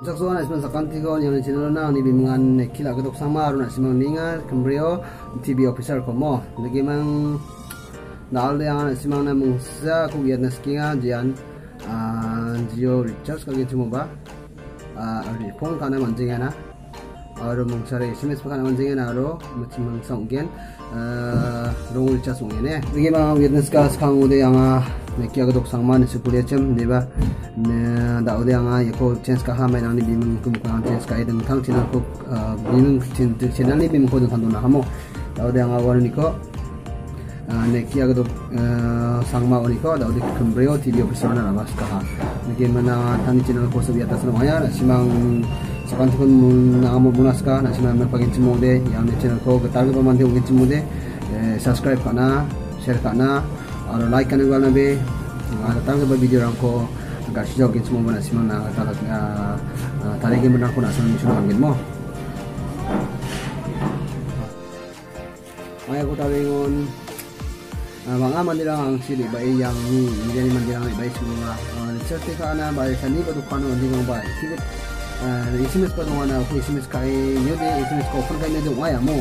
Saksuan asman sakantigo yang channel na ni bimangan kila gadok sama aruna simang ninga kembrio TV officer komo lagi mang dal yang simang na mungsa ku giat naskinga jian jio recharge kagi cuma ba phone kana manjinga na aro mungsare SMS pa kana manjinga na aro macam rōgōl chā sōngi nē rīgī mā witness kā skhāngu dē yāngā kia gā dōk sāngmā nē sī pūrē chēm nē bā dā o dē yāngā yā kō chēns kā hā mē rāng nē bīmīng kūm kā rāng chēns kā yā dēng tāng chī nā kō bīmīng chēn tūk chēn nā nē bīmīng kō dōng tāng dō nā hā mō dā o dē yāngā wā rō nī kō nē kia gā dōk sāngmā wā nī kō dā o dē kūm rē yō tī bī yō pī sō nā rā bā sī kā hā nē kē mā nā tāng nī chī nā kō sō bī yā tā sā rā wā yā rā shī māng sepan sepan namo munaska nasi nama pagi cimude yang di channel ko getar ke pemandi ugin cimude eh, subscribe kana share kana atau like kana gua nabe ada tahu ke video rangko agar sih jauh semua mana sih ah, mana ah, tarik tarik yang benar pun asal muncul angin mo Maya ko taringon mga ah, mandirang ang sili ba yang hindi ni mandirang ay bay sumula. Let's take ka na bay sa ni ko dukano hindi ng bay ba ba kibit isimis pa tong ana ko isimis kay nyode isimis ko pun kay nyode waya mo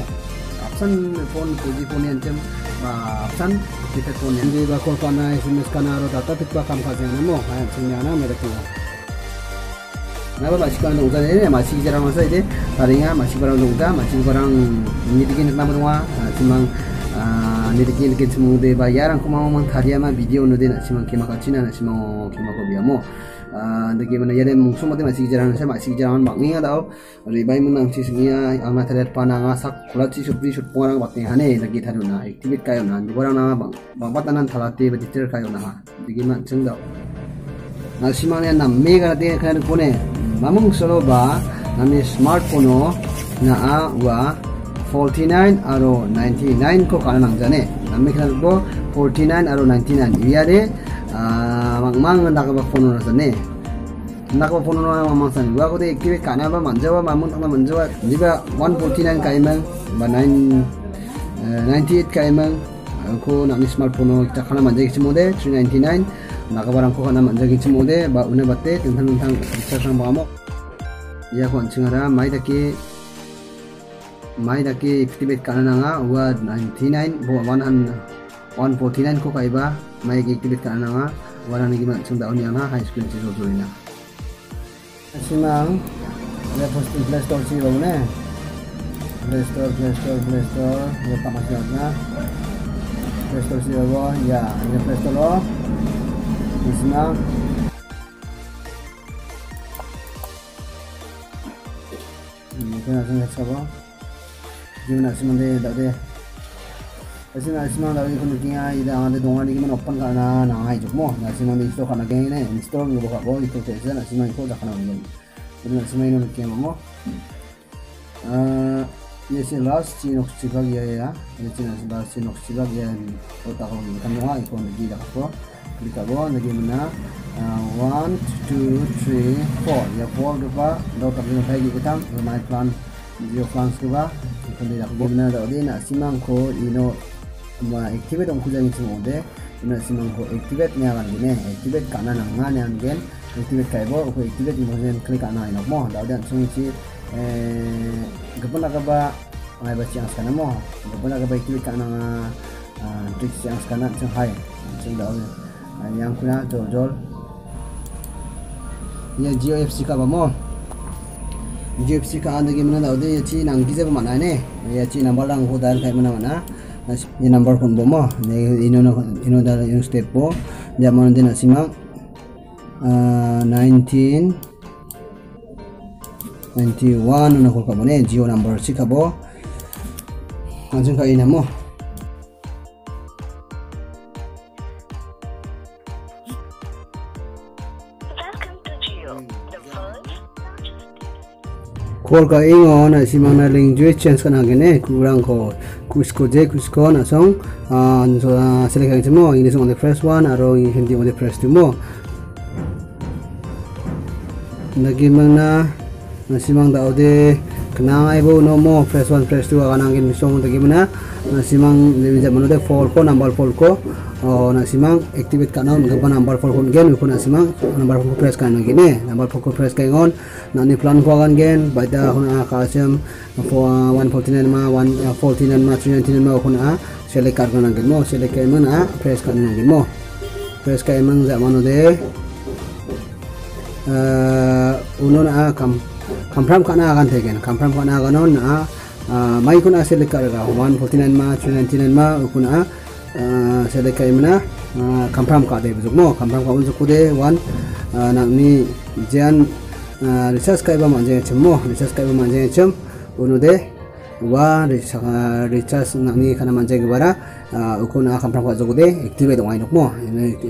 apsan phone ko di phone yan apsan kita pun yang di bakul kana SMS kana ro data tikpa kam ka jana mo ha singnya na mere ko na ba masih kan dong ini? Masih jarang masa ini. Taringa masih barang dong masih barang ini bikin nama doa cuma ini bikin bikin semua deh bayar. Aku mau mang mah video nude nak cuma kima kacina nak cuma kima ko biamo dagi mana ya dem musuh mati masih jarang saya masih jarang bangi ada tau ribai menang sih semuanya ang na terlihat panang asak kulat sih supri sup orang bakti hane lagi tadi na aktivit kayo na di orang nama bang bang patanan thalati betitir kayo na dagi mana ceng tau na na mega de kayo kone mamung solo ba nami smartphone na a wa 49 aro 99 ko kanan ang jane nami kan ko 49 aro 99 iya de mang nakaba phone na sane nakaba phone na mang san wa ko de activate kana ba manjawa mamun tang manjawa jiba 149 kaimang ba 9 98 kaimang ko nakni smartphone kita kana manjagi chimode 399 nakabarang ko kana manjagi chimode ba une batte tentang tentang bisa sang bamo ya ko chingara mai daki mai daki activate kana nga wa 99 bo 149 ko kaiba mai activate kana lagi mak sunda oni ana high school ciso tulina simang ada posting play store sih bang ne play store play store play store ya tak masih ada play store bang ya ini play store lo gimana sih mende tak deh kasi na simang lagi ko nukinga ida ang ade dongan lagi man open ka na na ay juk mo na simang di store kana gay na install ng buka ko ito sa isa na simang ko da kana ngin jadi na simang no nukinga mo uh yes last chinok chibag ya ya ini cina last chinok chibag ya ko ta ko kan mo ay ko nagi da ko klik ko nagi mana one two three four ya four pa do ta ni thai gi kitam my plan video plans ko ba ko di da ko na da di na simang ko ino ma activate ang kujang isi mode ina simang ko activate nya kan gini activate kana nang nga nya gen activate kai bo ko activate mo gen klik kana ina mo da dan sung si eh gapana ka ba ngai ba chiang kana mo gapana ka ba activate kana nga trick chiang kana chung hai chung da yang kuna jol jol ya Geo FC ka ba mo Geo FC ka anda gimana da ya ci nang giza ba mana ne ya ci nambal lang ko dal kai mana mana ini number kon bomo ne ino no ino da yung step po. Dia mo din simang uh, 19 91 na ko ka mo ne geo number 6 ka bo anjing ka ina mo kol ka ingo na simang na language change kana gene kurang ko kusko je kusko na song so select ang mo english on the first one aro hindi on the first two mo nagi mana na simang daw de kanang ay bo no mo first one first two kanang gin song dagi mana na simang bisa mano de for ko number for ko oh na simang activate ka na gaba number for ko gen ko na simang. Number for ko press ka na gini number for ko press ka ngon. Na ni plan ko kan gen baida ko na ka asem for 149 ma 149 ma 399 ma ko na select ka na gen mo. Select ka na press ka na gen mo. Press ka emang za mano de uno na kam kampram kana akan tegen kampram kana akan on na mai kuna select ka ga 149 ma 399 ma kuna select ka imna kampram ka de buzuk mo kampram ka unjuk de one na ni jan research ka ba manje chemo research ka ba manje chem uno de wa recharge na ni kana manje gbara ukuna kampram ka zugu de activate dong ai nok mo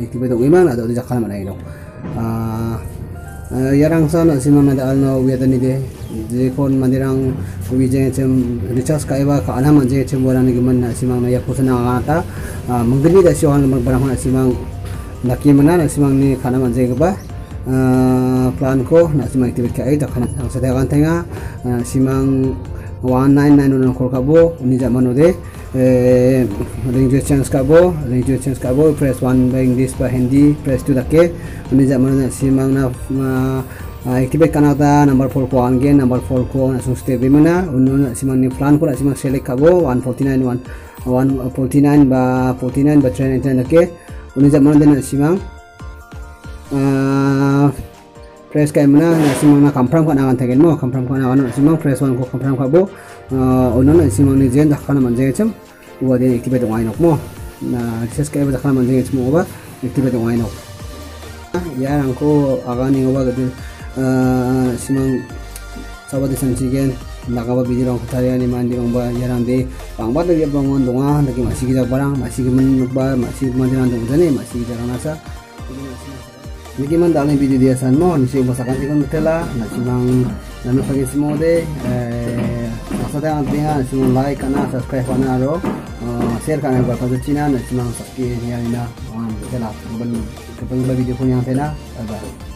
activate dong imang ada di jakana mana inok yarang san asima mada alno wedani de je kon mandirang wije chem recharge kai ba ka ana manje chem warani giman asima na ya kusana ata mungkini da siwan mag barang asima naki mana asima ni kana manje ba plan ko na asima activate kai da kana sada kan tenga simang 199 unan kol kabo ni zaman ode language change kabo language change kabo press 1 by english by hindi press 2 dake ini zaman na simang na activate kanata number 4 ko angen number 4 ko na sung step mana unu na simang ni plan ko na simang select kabo 149 1 149 ba 49 ba 399 dake ini zaman na simang press kay mana na simang na kampram ka na tagen mo kampram ka na ano simang press one ko kampram ka bo ono na simang ni jen dakana man jeng chem wa de activate ng ainok mo. Na access kay ba dakana man jeng chem ba activate ng ainok. Yarang ko agani wa gade simang sabade sanchigen nakaba bidiro ko tari ani mandi bang ba yarang de bang ba de bang mon donga nagi masih kita barang masih men ba masih man dinan dong jane masih jarang nasa. Niki man dalam video dia san mo nisi masakan ikon tela na simang nanu pagi semua de eh maksudnya antinya simang like kana subscribe kana ro share kana ba kaza china na simang sakki ni na wan tela ban kepen video punya tela bye bye